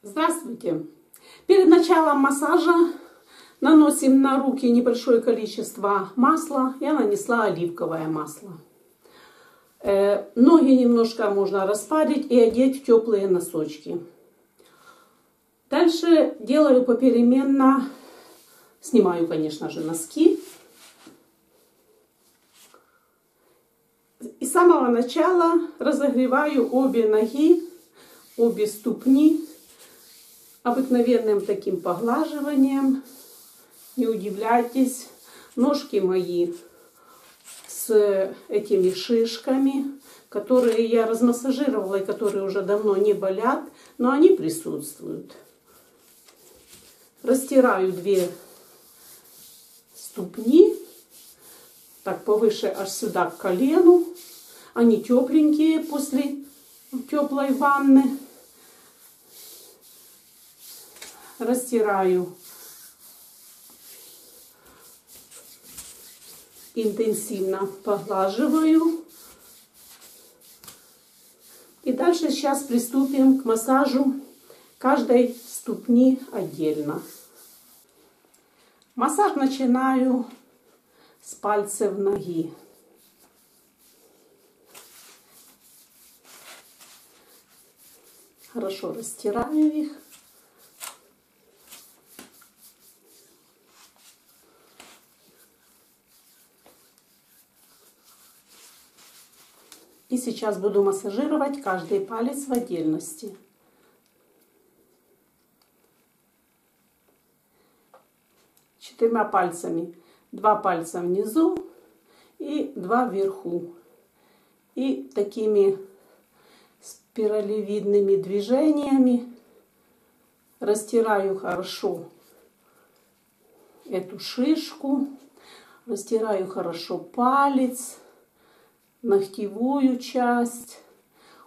Здравствуйте! Перед началом массажа наносим на руки небольшое количество масла. Я нанесла оливковое масло. Э, ноги немножко можно распарить и одеть в теплые носочки. Дальше делаю попеременно, снимаю, конечно же, носки. И с самого начала разогреваю обе ноги, обе ступни обыкновенным таким поглаживанием. Не удивляйтесь, ножки мои с этими шишками, которые я размассажировала и которые уже давно не болят, но они присутствуют. Растираю две ступни, так повыше аж сюда к колену. Они тепленькие после теплой ванны. Растираю интенсивно поглаживаю. И дальше сейчас приступим к массажу каждой ступни отдельно. Массаж начинаю с пальцев ноги. Хорошо растираю их. Сейчас буду массажировать каждый палец в отдельности. Четырьмя пальцами. Два пальца внизу и два вверху. И такими спиралевидными движениями растираю хорошо эту шишку, растираю хорошо палец ногтевую часть.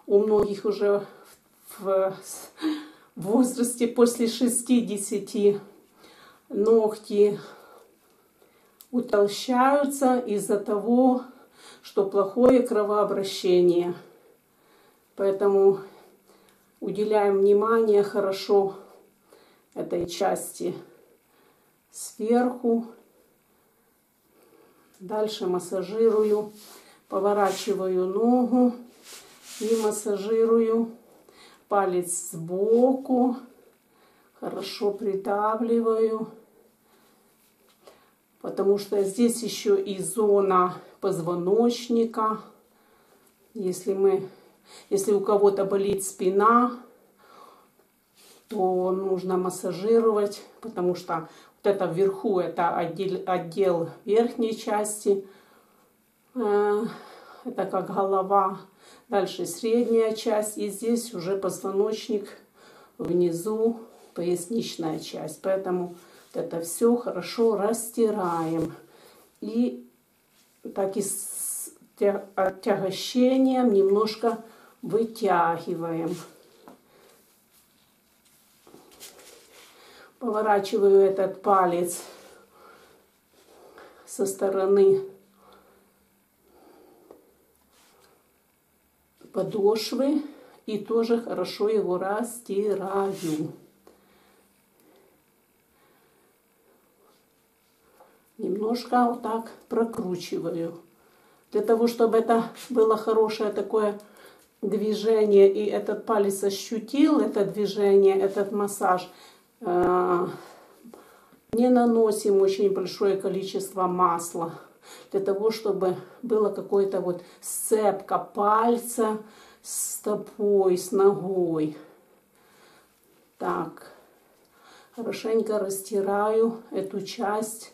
У многих уже в возрасте после 60 ногти утолщаются из-за того, что плохое кровообращение. Поэтому уделяем внимание хорошо этой части сверху. Дальше массажирую Поворачиваю ногу и массажирую палец сбоку. Хорошо придавливаю. Потому что здесь еще и зона позвоночника. Если, мы, если у кого-то болит спина, то нужно массажировать, потому что вот это вверху, это отдел, отдел верхней части – это как голова. Дальше средняя часть. И здесь уже позвоночник внизу, поясничная часть. Поэтому это все хорошо растираем. И так и с оттягощением немножко вытягиваем. Поворачиваю этот палец со стороны подошвы и тоже хорошо его растираю. Немножко вот так прокручиваю. Для того, чтобы это было хорошее такое движение, и этот палец ощутил это движение, этот массаж, э, не наносим очень большое количество масла для того, чтобы было какое-то вот сцепка пальца с стопой, с ногой. Так, хорошенько растираю эту часть.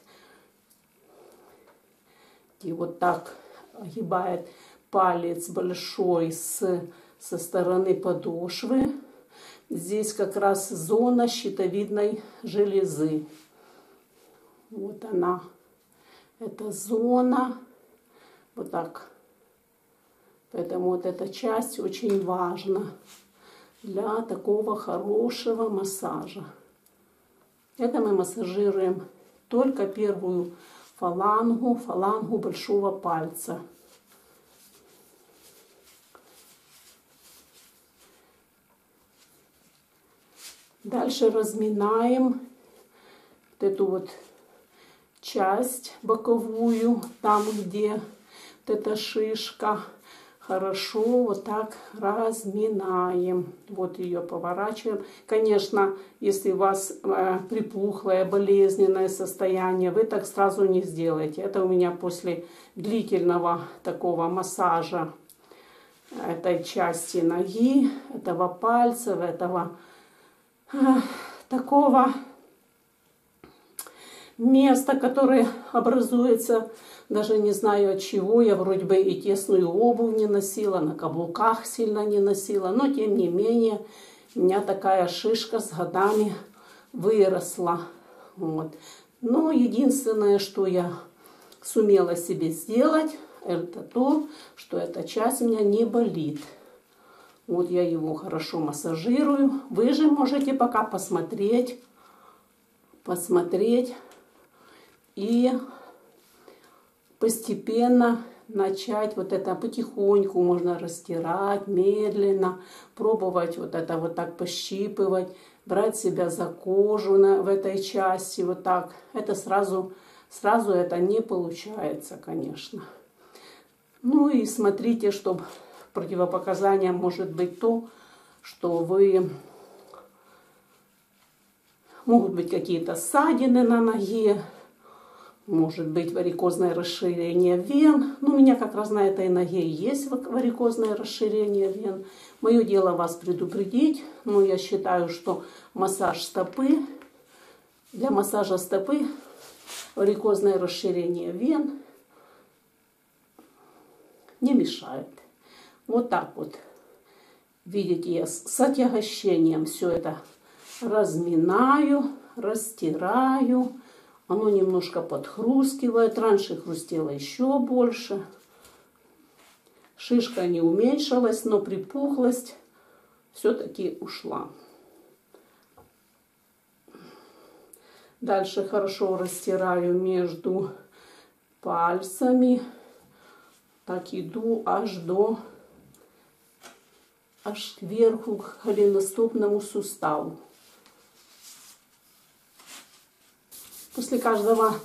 И вот так огибает палец большой с, со стороны подошвы. Здесь как раз зона щитовидной железы. Вот она. Это зона. Вот так. Поэтому вот эта часть очень важна для такого хорошего массажа. Это мы массажируем только первую фалангу, фалангу большого пальца. Дальше разминаем вот эту вот часть боковую, там, где вот эта шишка. Хорошо вот так разминаем. Вот ее поворачиваем. Конечно, если у вас э, припухлое, болезненное состояние, вы так сразу не сделаете. Это у меня после длительного такого массажа этой части ноги, этого пальца, этого э, такого места, которое образуется, даже не знаю от чего, я вроде бы и тесную обувь не носила, на каблуках сильно не носила, но тем не менее у меня такая шишка с годами выросла. Вот. Но единственное, что я сумела себе сделать, это то, что эта часть у меня не болит. Вот я его хорошо массажирую. Вы же можете пока посмотреть, посмотреть и постепенно начать вот это потихоньку можно растирать, медленно, пробовать вот это вот так пощипывать, брать себя за кожу на, в этой части вот так. Это сразу, сразу это не получается, конечно. Ну и смотрите, чтобы противопоказанием может быть то, что вы могут быть какие-то ссадины на ноге, может быть варикозное расширение вен. Ну, у меня как раз на этой ноге есть варикозное расширение вен. Мое дело вас предупредить. Но я считаю, что массаж стопы, для массажа стопы варикозное расширение вен не мешает. Вот так вот. Видите, я с отягощением все это разминаю, растираю. Оно немножко подхрустивает. Раньше хрустело еще больше. Шишка не уменьшилась, но припухлость все-таки ушла. Дальше хорошо растираю между пальцами. Так иду аж до, аж кверху к голеностопному суставу. После каждого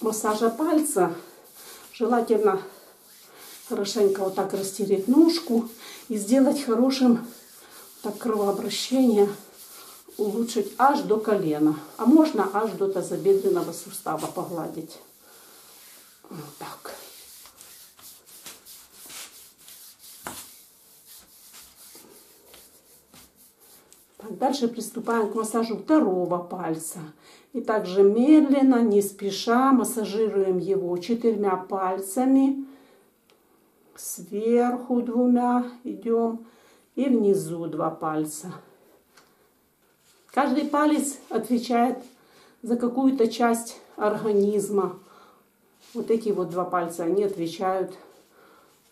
массажа пальца желательно хорошенько вот так растереть ножку и сделать хорошим так кровообращение, улучшить аж до колена. А можно аж до тазобедренного сустава погладить. Вот так. Так, дальше приступаем к массажу второго пальца. И также медленно, не спеша массажируем его четырьмя пальцами. Сверху двумя идем и внизу два пальца. Каждый палец отвечает за какую-то часть организма. Вот эти вот два пальца, они отвечают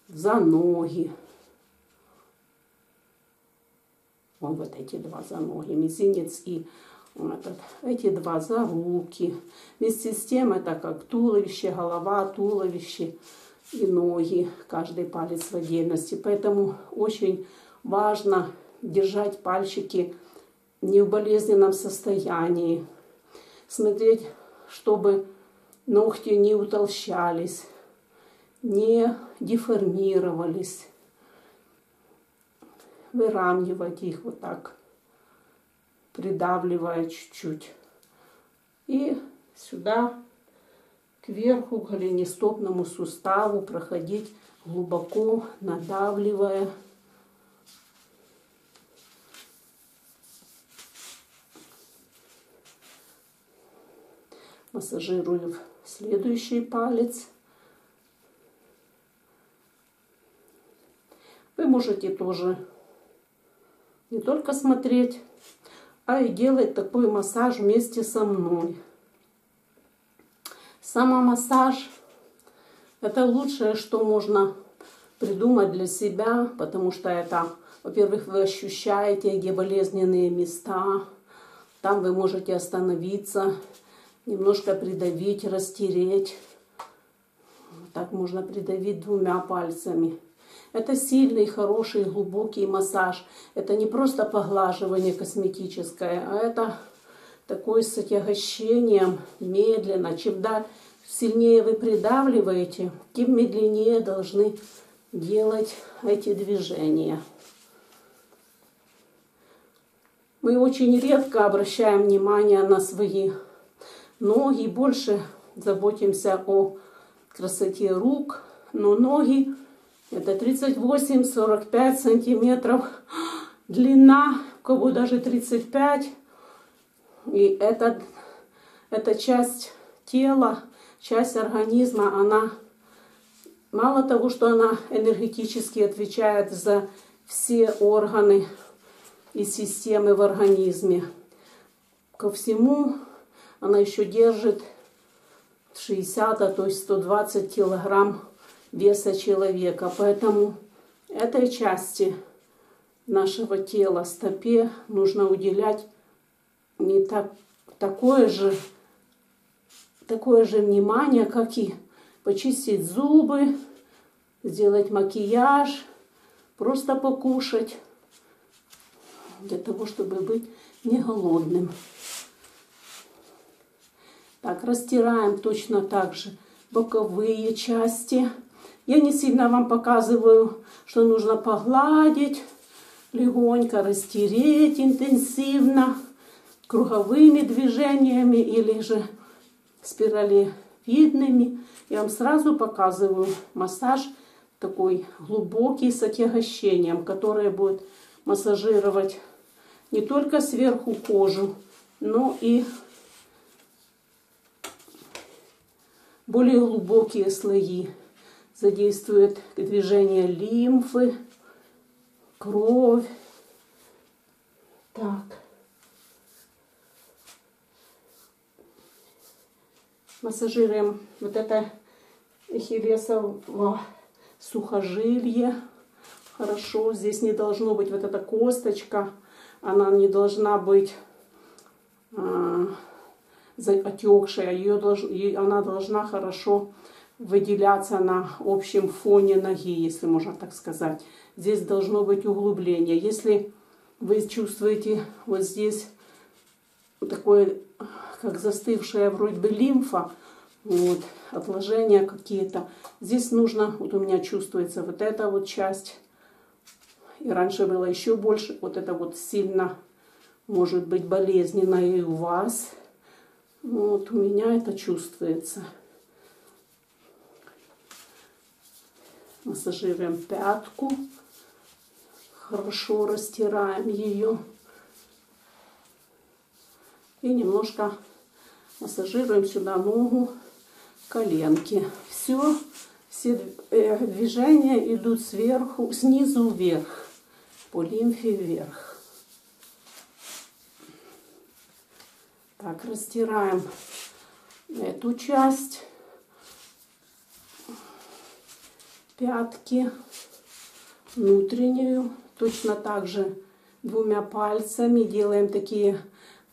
за ноги. Вот, вот эти два за ноги, мизинец и этот, эти два за руки. Вместе с тем это как туловище, голова, туловище и ноги, каждый палец в отдельности. Поэтому очень важно держать пальчики не в болезненном состоянии. Смотреть, чтобы ногти не утолщались, не деформировались. Выравнивать их вот так придавливая чуть-чуть. И сюда кверху к голенестопному суставу проходить глубоко, надавливая. Массажирую следующий палец. Вы можете тоже не только смотреть, а и делать такой массаж вместе со мной. Самомассаж – это лучшее, что можно придумать для себя, потому что это, во-первых, вы ощущаете, где болезненные места, там вы можете остановиться, немножко придавить, растереть. Так можно придавить двумя пальцами. Это сильный, хороший, глубокий массаж. Это не просто поглаживание косметическое, а это такое с отягощением, медленно. Чем да, сильнее вы придавливаете, тем медленнее должны делать эти движения. Мы очень редко обращаем внимание на свои ноги, больше заботимся о красоте рук, но ноги это 38-45 сантиметров длина, у кого даже 35. И это, эта часть тела, часть организма, она мало того, что она энергетически отвечает за все органы и системы в организме. Ко всему она еще держит 60, а то есть 120 килограмм веса человека. Поэтому этой части нашего тела, стопе, нужно уделять не так, такое, же, такое же внимание, как и почистить зубы, сделать макияж, просто покушать для того, чтобы быть не голодным. Так, растираем точно так же боковые части. Я не сильно вам показываю, что нужно погладить, легонько растереть интенсивно, круговыми движениями или же спиралевидными. Я вам сразу показываю массаж такой глубокий с отягощением, который будет массажировать не только сверху кожу, но и более глубокие слои. Задействует движение лимфы, кровь. Так. Массажируем вот это ахиллесово сухожилье. Хорошо, здесь не должно быть вот эта косточка она не должна быть э, отекшая, ее долж, она должна хорошо выделяться на общем фоне ноги, если можно так сказать. Здесь должно быть углубление. Если вы чувствуете вот здесь такое, как застывшая вроде бы лимфа, вот, отложения какие-то, здесь нужно, вот у меня чувствуется вот эта вот часть и раньше было еще больше. Вот это вот сильно может быть болезненно и у вас. Вот у меня это чувствуется. Массажируем пятку. Хорошо растираем ее. И немножко массажируем сюда ногу, коленки. Все, все э, движения идут сверху, снизу вверх по лимфе вверх. Так, растираем эту часть пятки, внутреннюю. Точно так же двумя пальцами делаем такие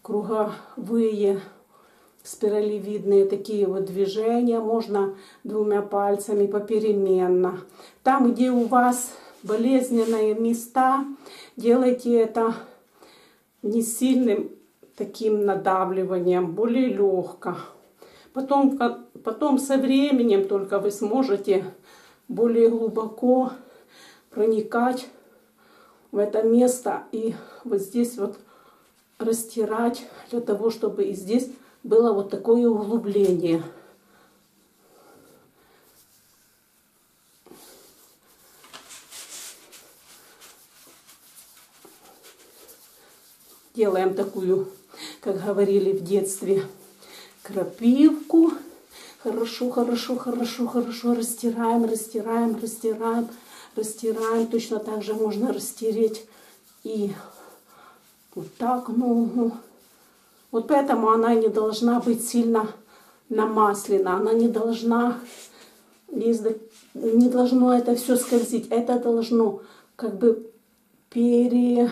круговые спиралевидные такие вот движения. Можно двумя пальцами попеременно. Там, где у вас болезненные места, делайте это не сильным таким надавливанием, более легко. Потом, потом со временем только вы сможете более глубоко проникать в это место и вот здесь вот растирать для того, чтобы и здесь было вот такое углубление. Делаем такую, как говорили в детстве, крапивку. Хорошо, хорошо, хорошо, хорошо растираем, растираем, растираем, растираем. Точно так же можно растереть и вот так ногу. Вот поэтому она не должна быть сильно намаслена. Она не должна, не должно это все скользить. Это должно как бы пере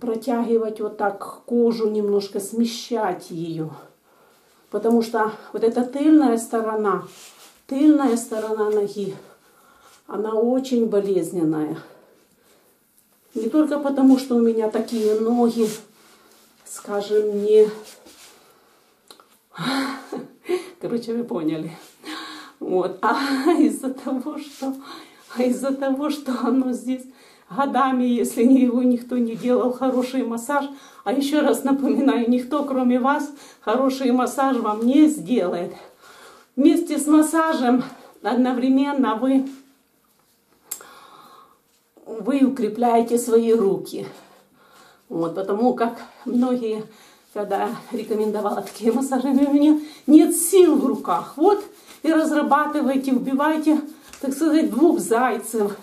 протягивать вот так кожу, немножко смещать ее. Потому что вот эта тыльная сторона, тыльная сторона ноги, она очень болезненная. Не только потому, что у меня такие ноги, скажем, не... Короче, вы поняли. Вот. А из-за того, что, а из-за того, что оно здесь годами, если его никто не делал, хороший массаж. А еще раз напоминаю, никто, кроме вас, хороший массаж вам не сделает. Вместе с массажем одновременно вы, вы укрепляете свои руки. Вот, потому как многие, когда рекомендовала такие массажи, у меня нет сил в руках. Вот, и разрабатывайте, убивайте, так сказать, двух зайцев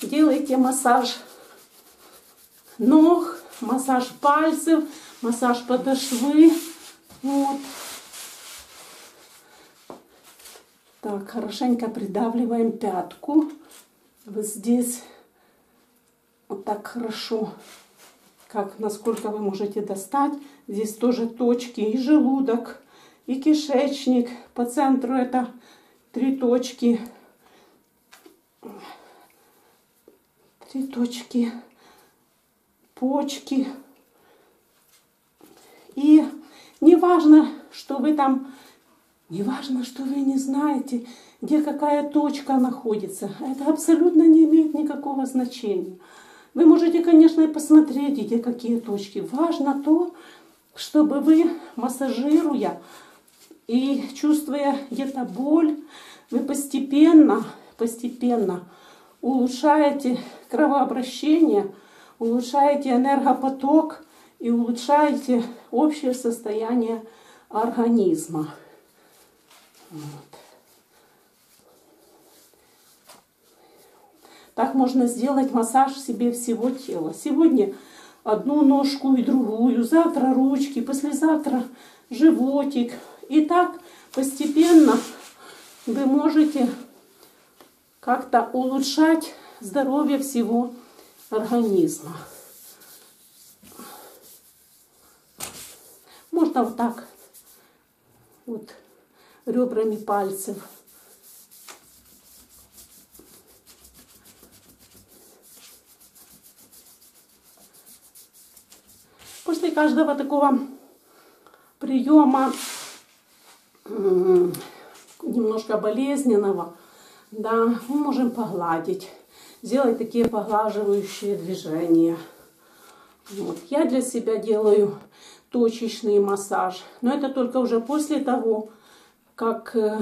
делайте массаж ног, массаж пальцев, массаж подошвы. Вот. Так, хорошенько придавливаем пятку. Вот здесь вот так хорошо, как насколько вы можете достать. Здесь тоже точки и желудок, и кишечник. По центру это три точки цветочки, почки. И не важно, что вы там, не важно, что вы не знаете, где какая точка находится. Это абсолютно не имеет никакого значения. Вы можете, конечно, и посмотреть, где какие точки. Важно то, чтобы вы, массажируя и чувствуя где-то боль, вы постепенно, постепенно улучшаете кровообращение, улучшаете энергопоток и улучшаете общее состояние организма. Вот. Так можно сделать массаж себе всего тела. Сегодня одну ножку и другую, завтра ручки, послезавтра животик. И так постепенно вы можете как-то улучшать здоровье всего организма. Можно вот так, вот ребрами пальцев. После каждого такого приема немножко болезненного, да, мы можем погладить, сделать такие поглаживающие движения. Вот. Я для себя делаю точечный массаж, но это только уже после того, как э,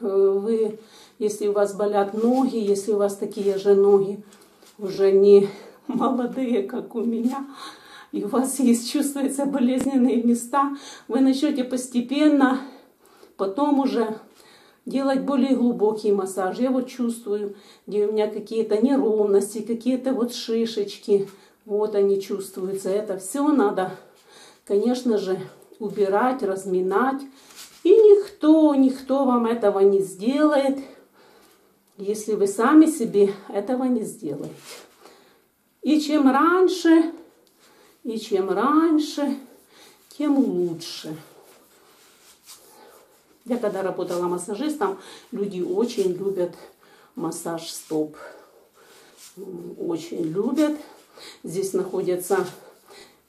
вы, если у вас болят ноги, если у вас такие же ноги, уже не молодые, как у меня, и у вас есть, чувствуются болезненные места, вы начнете постепенно, потом уже делать более глубокий массаж. Я вот чувствую, где у меня какие-то неровности, какие-то вот шишечки. Вот они чувствуются. Это все надо, конечно же, убирать, разминать. И никто, никто вам этого не сделает, если вы сами себе этого не сделаете. И чем раньше, и чем раньше, тем лучше. Я когда работала массажистом, люди очень любят массаж стоп. Очень любят. Здесь находятся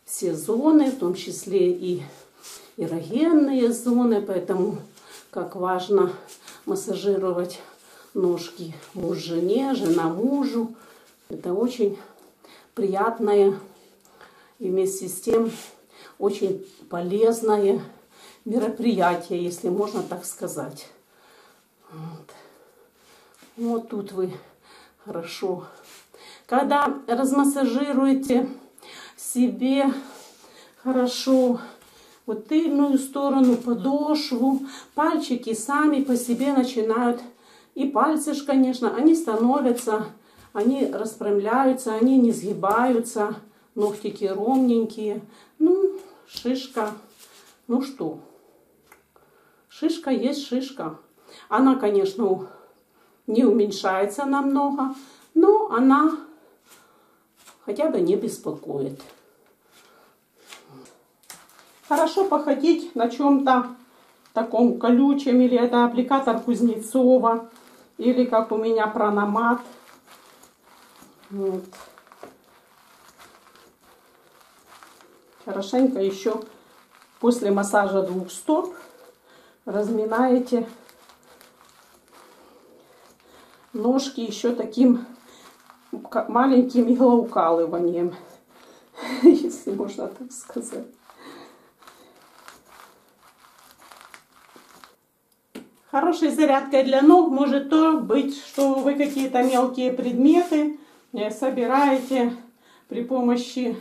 все зоны, в том числе и эрогенные зоны, поэтому как важно массажировать ножки муж жене, жена мужу. Это очень приятное и вместе с тем очень полезное мероприятие, если можно так сказать. Вот, вот тут вы хорошо. Когда размассажируете себе хорошо вот тыльную сторону, подошву, пальчики сами по себе начинают, и пальцы ж, конечно, они становятся, они распрямляются, они не сгибаются, ногтики ровненькие. Ну, шишка, ну что, Шишка есть шишка. Она, конечно, не уменьшается намного, но она хотя бы не беспокоит. Хорошо походить на чем-то таком колючем, или это аппликатор Кузнецова, или как у меня прономат – Вот. Хорошенько еще после массажа двух стоп разминаете ножки еще таким маленьким иглоукалыванием, если можно так сказать. Хорошей зарядкой для ног может то быть, что вы какие-то мелкие предметы э, собираете при помощи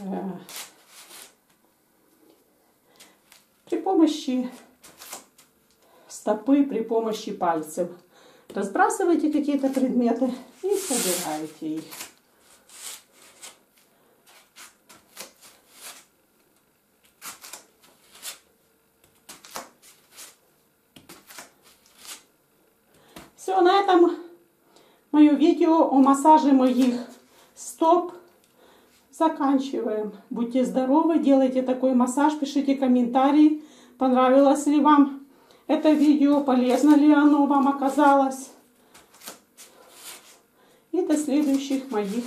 э, при помощи стопы, при помощи пальцев. Разбрасывайте какие-то предметы и собираете их. Все, на этом мое видео о массаже моих стоп заканчиваем. Будьте здоровы, делайте такой массаж, пишите комментарии, понравилось ли вам это видео, полезно ли оно вам оказалось. И до следующих моих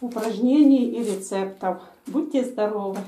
упражнений и рецептов. Будьте здоровы!